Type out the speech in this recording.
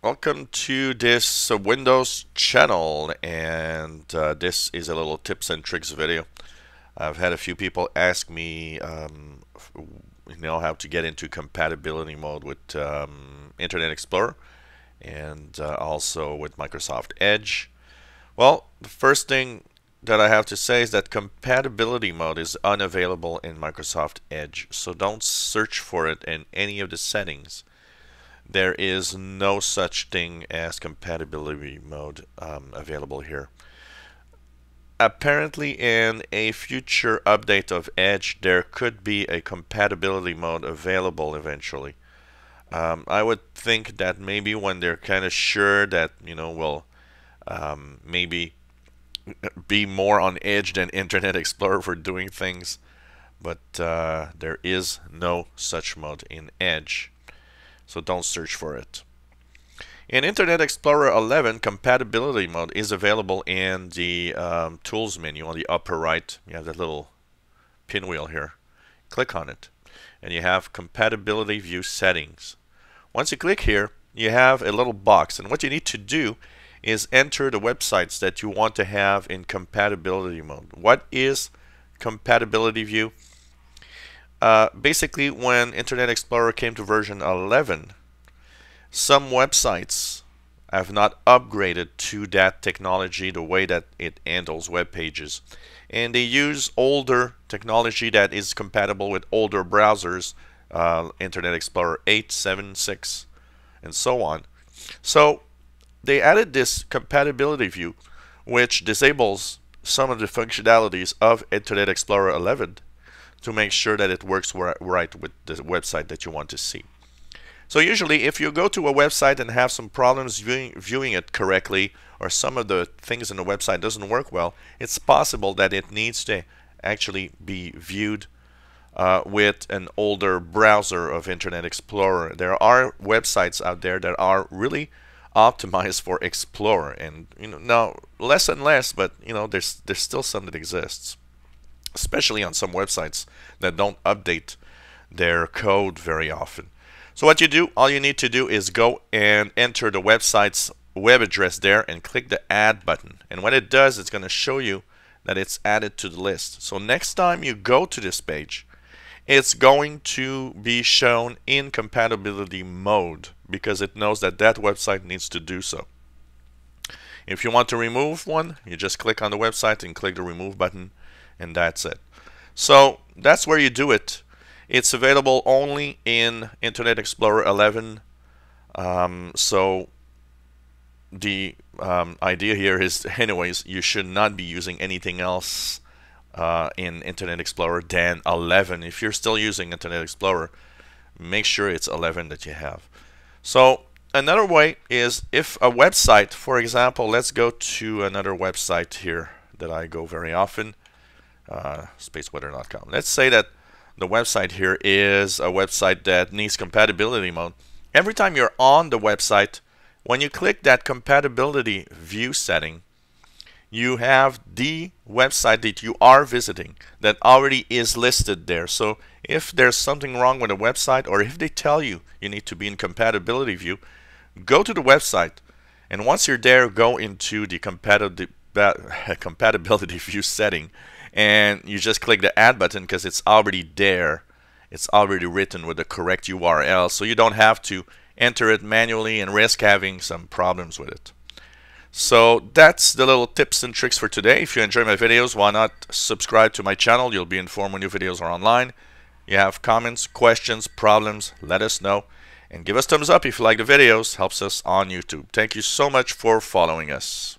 welcome to this Windows channel and uh, this is a little tips and tricks video. I've had a few people ask me um, you know how to get into compatibility mode with um, Internet Explorer and uh, also with Microsoft Edge. Well, the first thing that I have to say is that compatibility mode is unavailable in Microsoft Edge so don't search for it in any of the settings there is no such thing as compatibility mode um, available here. Apparently in a future update of Edge there could be a compatibility mode available eventually. Um, I would think that maybe when they're kind of sure that you know will um, maybe be more on Edge than Internet Explorer for doing things but uh, there is no such mode in Edge so don't search for it. In Internet Explorer 11, compatibility mode is available in the um, tools menu on the upper right. You have that little pinwheel here. Click on it and you have compatibility view settings. Once you click here, you have a little box and what you need to do is enter the websites that you want to have in compatibility mode. What is compatibility view? Uh, basically, when Internet Explorer came to version 11, some websites have not upgraded to that technology the way that it handles web pages. And they use older technology that is compatible with older browsers, uh, Internet Explorer 8, 7, 6, and so on. So they added this compatibility view, which disables some of the functionalities of Internet Explorer 11 to make sure that it works right with the website that you want to see. So usually if you go to a website and have some problems viewing, viewing it correctly or some of the things in the website doesn't work well, it's possible that it needs to actually be viewed uh, with an older browser of Internet Explorer. There are websites out there that are really optimized for Explorer and you know now less and less but you know there's there's still some that exists especially on some websites that don't update their code very often. So what you do, all you need to do is go and enter the website's web address there and click the add button. And what it does, it's going to show you that it's added to the list. So next time you go to this page, it's going to be shown in compatibility mode because it knows that that website needs to do so. If you want to remove one, you just click on the website and click the remove button and that's it. So that's where you do it. It's available only in Internet Explorer 11. Um, so the um, idea here is, anyways, you should not be using anything else uh, in Internet Explorer than 11. If you're still using Internet Explorer, make sure it's 11 that you have. So another way is if a website, for example, let's go to another website here that I go very often spaceweather.com. Let's say that the website here is a website that needs compatibility mode. Every time you're on the website, when you click that compatibility view setting, you have the website that you are visiting that already is listed there. So if there's something wrong with a website or if they tell you you need to be in compatibility view, go to the website and once you're there, go into the compatibility compatibility view setting and you just click the add button because it's already there. It's already written with the correct URL so you don't have to enter it manually and risk having some problems with it. So that's the little tips and tricks for today. If you enjoy my videos why not subscribe to my channel? You'll be informed when new videos are online. You have comments questions problems let us know. And give us thumbs up if you like the videos. Helps us on YouTube. Thank you so much for following us